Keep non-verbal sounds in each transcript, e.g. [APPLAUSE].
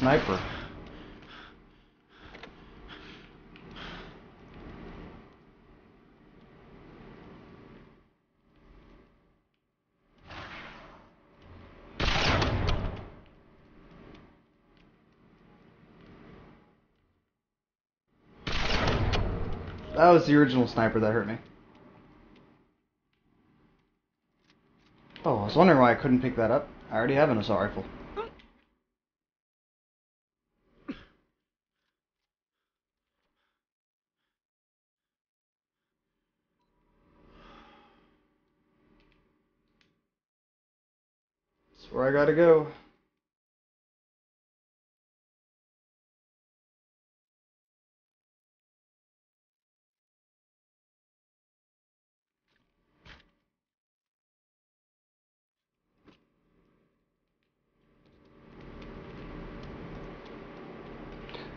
sniper. That was the original sniper that hurt me. Oh, I was wondering why I couldn't pick that up. I already have an assault rifle. That's where I gotta go.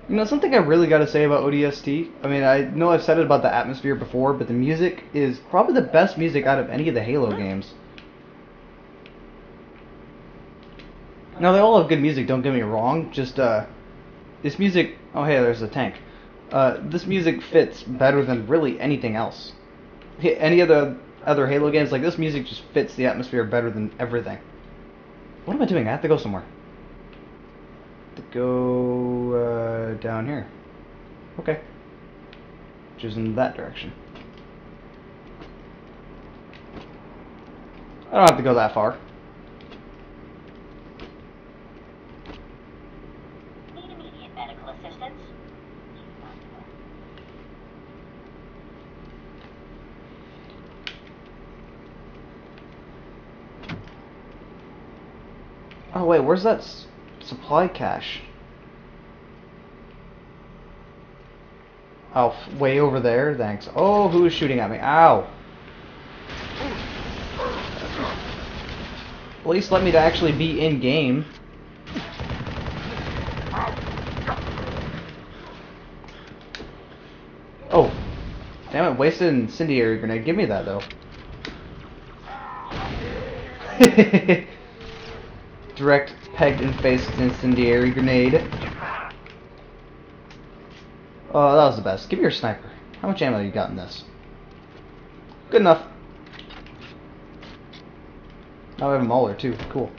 You know, something I really got to say about ODST. I mean, I know I've said it about the atmosphere before, but the music is probably the best music out of any of the Halo hmm. games. Now, they all have good music, don't get me wrong. Just, uh, this music. Oh, hey, there's a tank. Uh, this music fits better than really anything else. Any of the other Halo games, like, this music just fits the atmosphere better than everything. What am I doing? I have to go somewhere to go uh, down here. Okay. Which is in that direction. I don't have to go that far. Need immediate medical assistance? Oh wait, where's that supply cache? Oh, way over there. Thanks. Oh, who's shooting at me? Ow. At least let me to actually be in game. Oh, damn it! Wasted incendiary grenade. Give me that though. [LAUGHS] Direct pegged and faced incendiary grenade. Oh, that was the best. Give me your sniper. How much ammo you got in this? Good enough. Now we have a mauler too. Cool.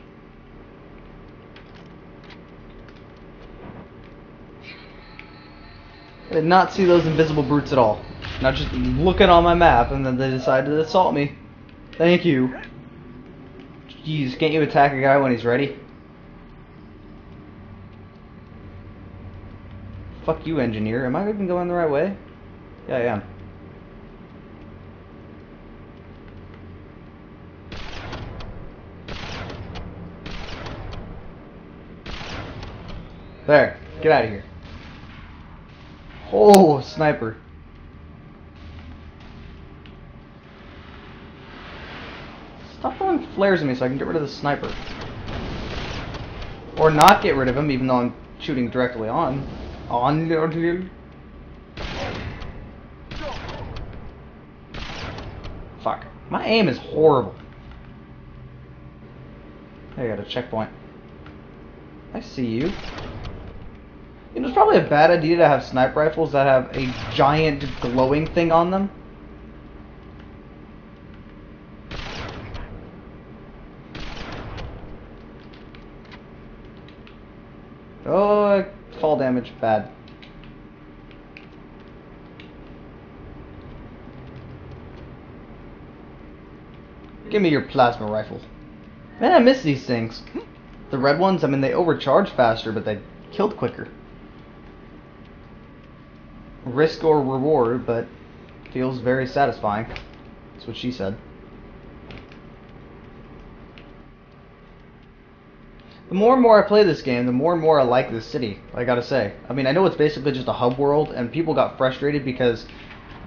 I did not see those invisible brutes at all. Not just looking on my map and then they decided to assault me. Thank you. Jeez, can't you attack a guy when he's ready? Fuck you, engineer. Am I even going the right way? Yeah, I am. There. Get out of here. Oh, sniper. Stop throwing flares at me so I can get rid of the sniper. Or not get rid of him, even though I'm shooting directly on. On. Fuck. My aim is horrible. I got a checkpoint. I see you. You know, it's probably a bad idea to have sniper rifles that have a giant glowing thing on them. Oh, uh, fall damage, bad. Give me your plasma rifle. Man, I miss these things. The red ones, I mean, they overcharge faster, but they killed quicker. Risk or reward, but feels very satisfying. That's what she said. The more and more I play this game, the more and more I like this city. I gotta say. I mean, I know it's basically just a hub world, and people got frustrated because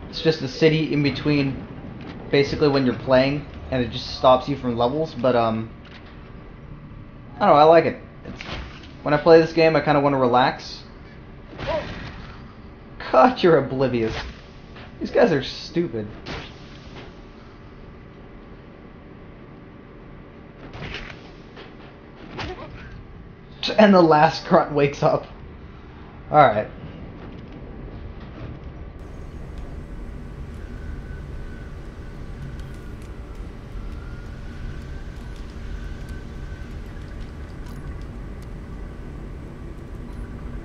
it's just a city in between, basically when you're playing, and it just stops you from levels. But um, I don't know. I like it. It's, when I play this game, I kind of want to relax. God, you're oblivious. These guys are stupid. [LAUGHS] and the last grunt wakes up. Alright.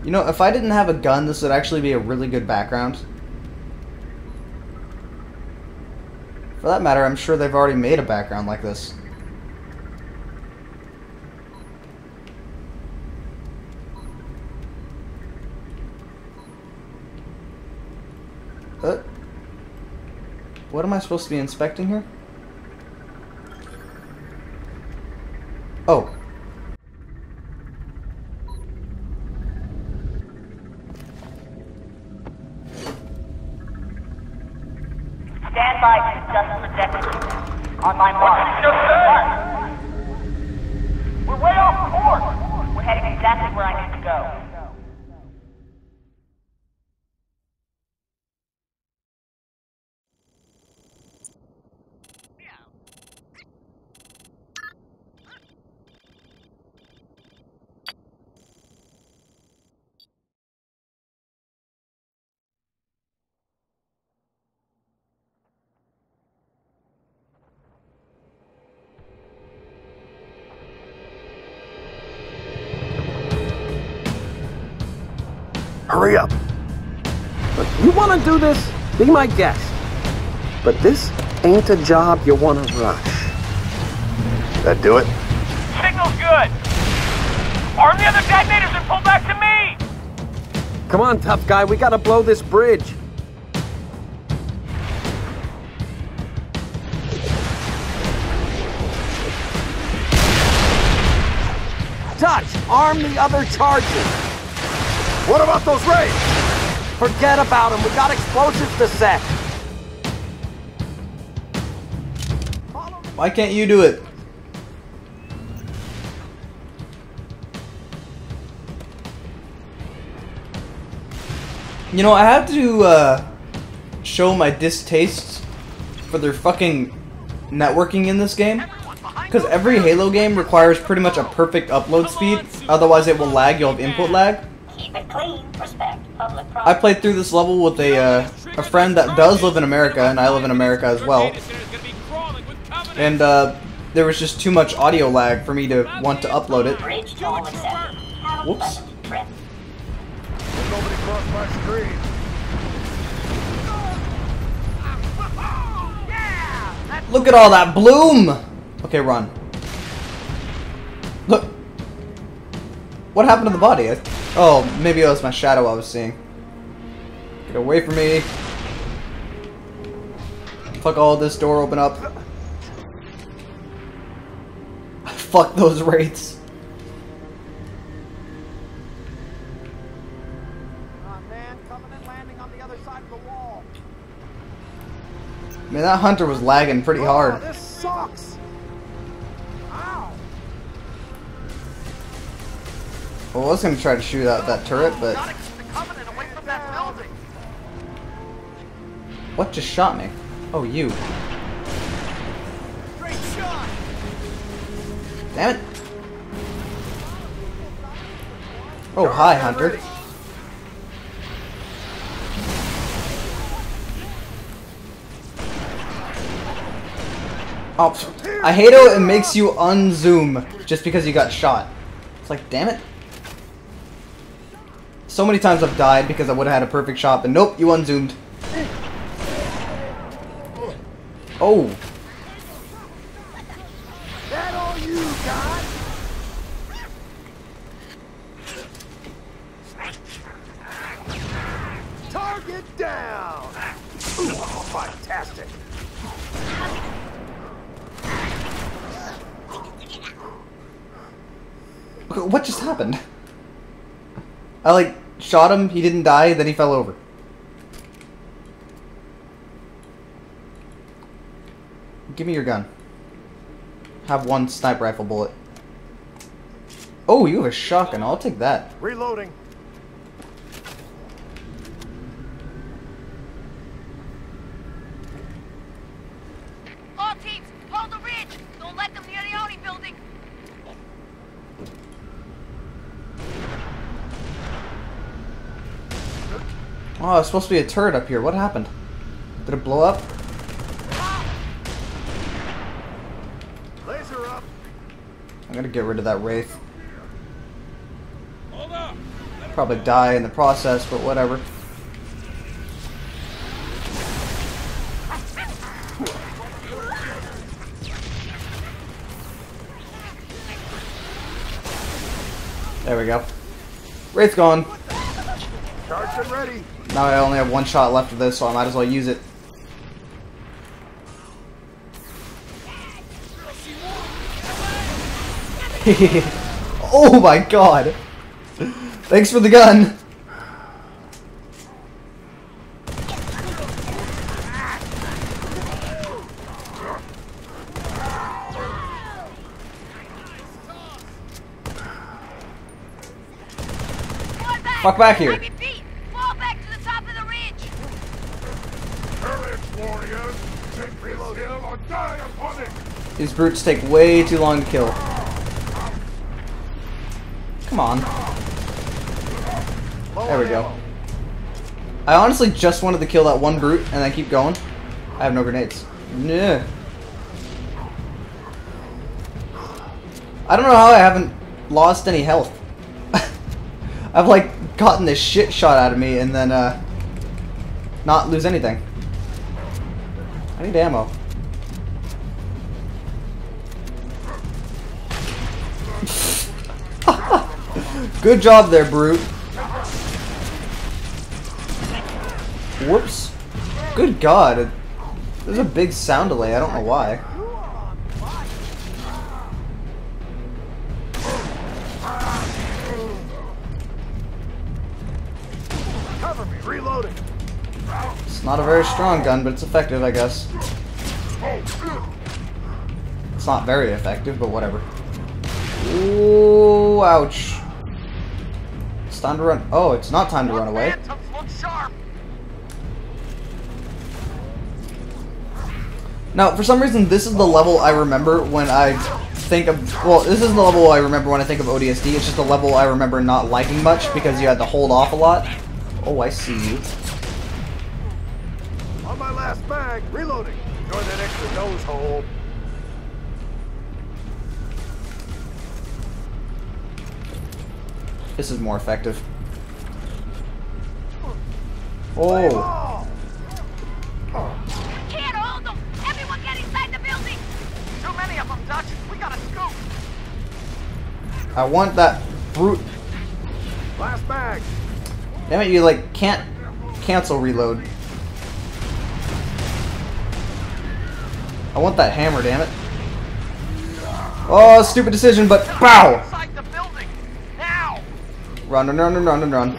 You know, if I didn't have a gun, this would actually be a really good background. For that matter, I'm sure they've already made a background like this. Uh, what am I supposed to be inspecting here? Hurry up. Look, you want to do this? Be my guest. But this ain't a job you want to rush. That do it? Signal's good. Arm the other detonators and pull back to me. Come on, tough guy. We gotta blow this bridge. Dutch, arm the other charges. What about those wraiths? Forget about them. We got explosives to set. Why can't you do it? You know, I have to uh, show my distaste for their fucking networking in this game. Because every Halo game requires pretty much a perfect upload speed, otherwise it will lag, you'll have input lag. Keep. Respect public I played through this level with a, uh, a friend that does live in America, and I live in America as well. And uh, there was just too much audio lag for me to want to upload it. Bridge toll accepted. Have a Whoops. pleasant trip. Nobody crossed my screen. Look at all that bloom! Okay, run. Look. What happened to the body? I- Oh, maybe it was my shadow I was seeing. Get away from me. Fuck all this door open up. [LAUGHS] Fuck those rates. man, coming and landing on the other side of the wall. Man, that hunter was lagging pretty hard. Oh, this sucks. I was gonna try to shoot out that turret, but coming and away from that building. what just shot me? Oh, you. Damn it. Oh, hi, Hunter. Oh, I hate how it makes you unzoom just because you got shot. It's like, damn it. So many times I've died because I would have had a perfect shot, but nope, you unzoomed. Oh. That all you got? Target down. Ooh, fantastic. What just happened? I like shot him, he didn't die, then he fell over. Give me your gun. Have one sniper rifle bullet. Oh, you have a shotgun. I'll take that. Reloading. All teams, hold the ridge! Don't let them near the ONI building! Oh, it's supposed to be a turret up here. What happened? Did it blow up? Laser up. I'm gonna get rid of that wraith. Hold up. Probably die in the process, but whatever. There we go. Wraith's gone. Charged and ready. Now I only have one shot left of this, so I might as well use it. [LAUGHS] oh my god! Thanks for the gun! Fuck back here. I repeat, fall back to the top of the ridge! Courage, warriors. Take reload hill or die upon it. These brutes take way too long to kill. Come on. There we go. I honestly just wanted to kill that one brute and then keep going. I have no grenades. Nah. I don't know how I haven't lost any health. [LAUGHS] I've like gotten this shit shot out of me and then uh not lose anything. I need ammo. Good job there, Brute. Whoops. Good God. it- There's a big sound delay. I don't know why. Cover me. Reloading. It's not a very strong gun, but it's effective, I guess. It's not very effective, but whatever. Ooh, ouch. Time to run. Oh, it's not time to run away. Now, for some reason, this is the level I remember when I think of. Well, this is the level I remember when I think of ODST. It's just a level I remember not liking much because you had to hold off a lot. Oh, I see you. On my last mag. Reloading. Enjoy that extra nose hole. This is more effective. Oh. Can't hold them! Everyone get inside the building! Too many of them, Dutch. We gotta scoop. I want that brute. Last mag. Damn it, you like can't cancel reload. I want that hammer, damn it. Oh, stupid decision, but bow! Run, run, run, run, run, run, run.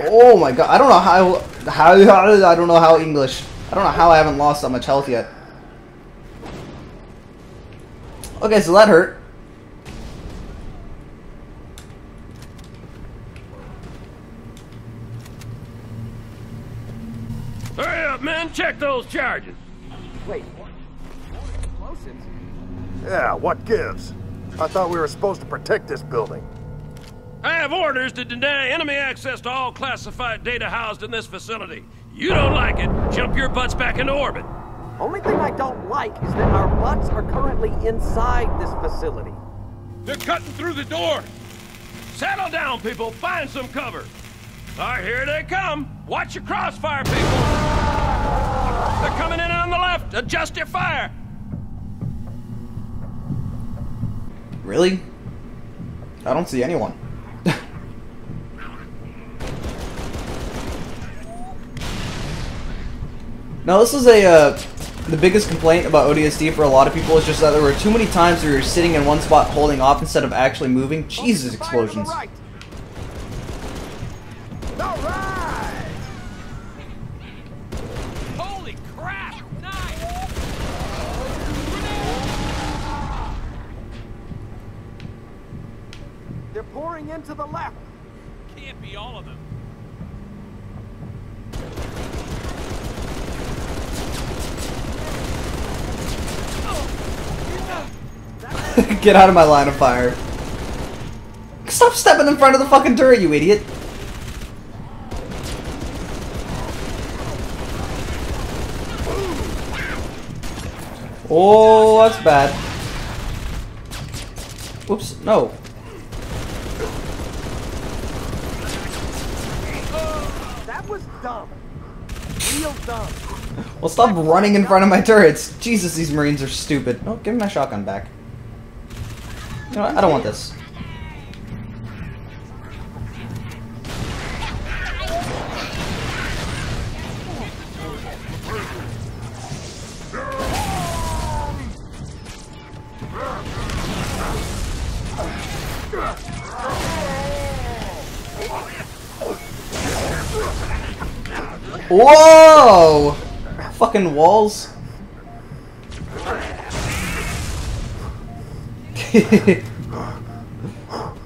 Oh my god, I don't know how, how, how, I don't know how English. I don't know how I haven't lost that much health yet. Okay, so that hurt. Hurry up, men. Check those charges. Wait, what? Explosives? Yeah, what gives? I thought we were supposed to protect this building. I have orders to deny enemy access to all classified data housed in this facility. You don't like it, jump your butts back into orbit. Only thing I don't like is that our butts are currently inside this facility. They're cutting through the door. Settle down, people. Find some cover. All right, here they come. Watch your crossfire, people. They're coming in on the left. Adjust your fire. Really? I don't see anyone. Now this is a uh, the biggest complaint about ODST for a lot of people is just that there were too many times where you're sitting in one spot holding off instead of actually moving. Jesus, explosions. Get out of my line of fire. Stop stepping in front of the fucking turret, you idiot! Oh, that's bad. Oops, no. That was dumb. Real dumb. well, stop running in front of my turrets. Jesus, these Marines are stupid. Oh, give me my shotgun back. I don't want this. Whoa! Fucking walls. [LAUGHS]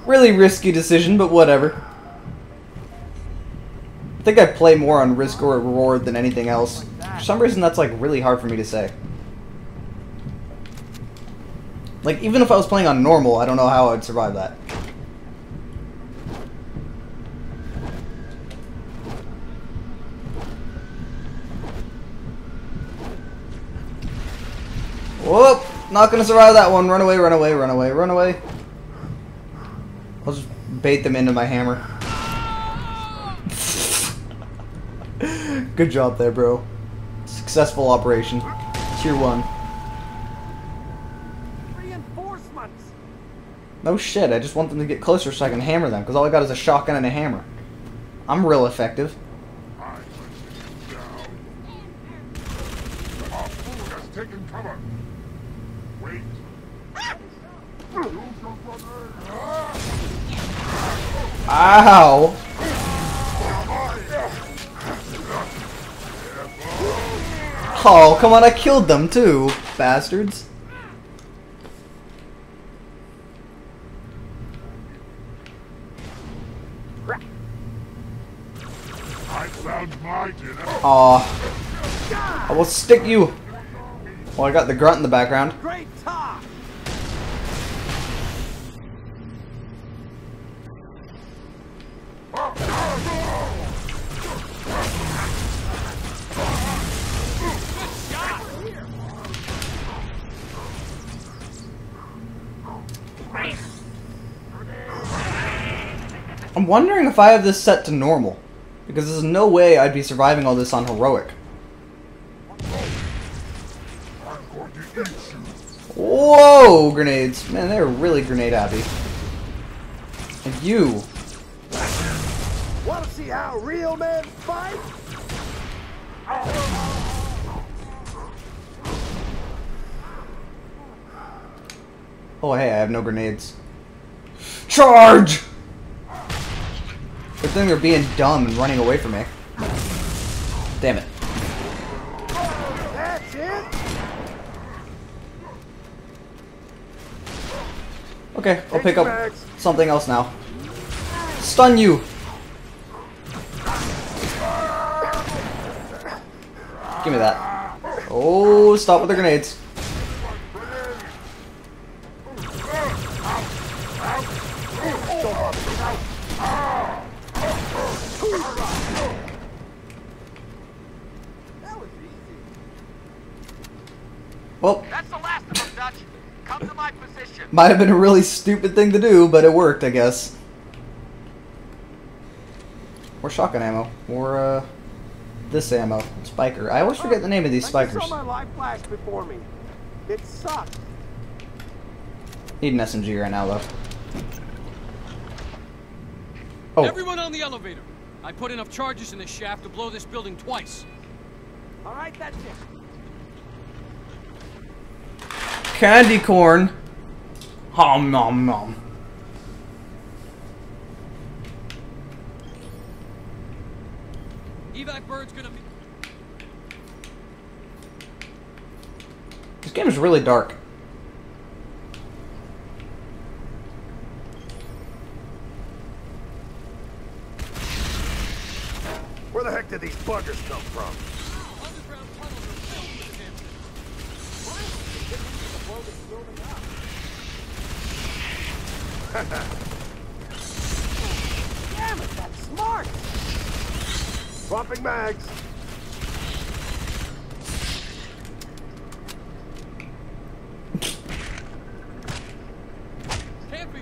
really risky decision, but whatever. I think I play more on risk or reward than anything else. For some reason, that's like really hard for me to say. Like, even if I was playing on normal, I don't know how I'd survive that. Whoop! Not gonna survive that one. Run away, run away, run away, run away. I'll just bait them into my hammer. [LAUGHS] Good job there, bro. Successful operation. Tier 1. Reinforcements. No shit, I just want them to get closer so I can hammer them, because all I got is a shotgun and a hammer. I'm real effective. Our food has taken cover. Wait. Ow! Oh, come on, I killed them too, bastards. I found my dinner. Aw. I will stick you. Well, I got the grunt in the background. If I have this set to normal. Because there's no way I'd be surviving all this on heroic. I'm going to eat you. Whoa, grenades. Man, they're really grenade happy. And you. Want to see how real men fight? Oh, hey, I have no grenades. Charge! Good thing they're being dumb and running away from me. Damn it. Okay, I'll pick up something else now. Stun you! Give me that. Oh, stop with the grenades. That was easy. Well, That's the last of them, Dutch. Come to my position. might have been a really stupid thing to do, but it worked, I guess. More shotgun ammo. More, uh, this ammo. Spiker. I always forget the name of these spikers. I spikers. saw my life flash before me. It sucked. Need an SMG right now, though. Oh, Everyone on the elevator. I put enough charges in this shaft to blow this building twice. All right, that's it. candy corn. Hom nom nom. Evac Bird's gonna be. This game is really dark. did these buggers come from? Damn it, that's smart! Dropping mags!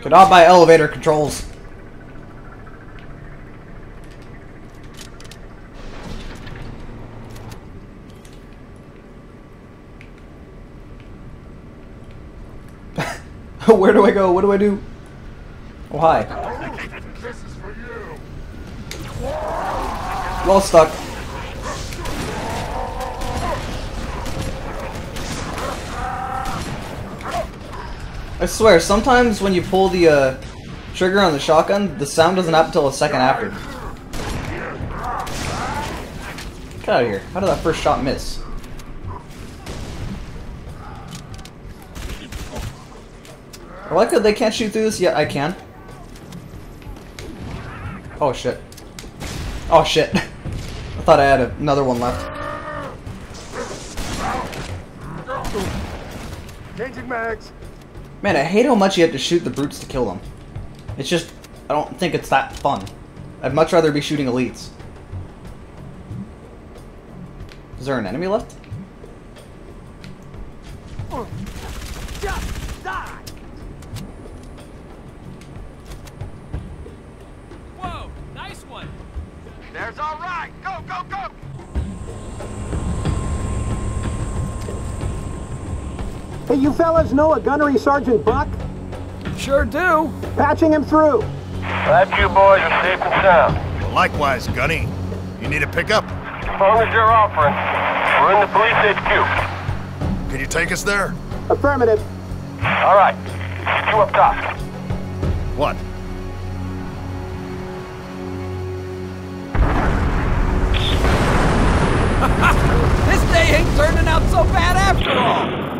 Cannot buy elevator controls. [LAUGHS] Where do I go? What do I do? Oh, hi. Well stuck. I swear, sometimes when you pull the uh, trigger on the shotgun, the sound doesn't happen until a second after. Get out of here. How did that first shot miss? I like that they can't shoot through this. Yeah, I can. Oh shit. Oh shit. [LAUGHS] I thought I had another one left. Changing mags. Man, I hate how much you have to shoot the brutes to kill them. It's just, I don't think it's that fun. I'd much rather be shooting elites. Is there an enemy left? Hey, you fellas know a gunnery Sergeant Buck? Sure do. Patching him through. Glad you boys are safe and sound. Likewise, Gunny. You need a pickup? As long as you're offering, we're in the police HQ. Can you take us there? Affirmative. All right. You up top. What? [LAUGHS] This day ain't turning out so bad after all.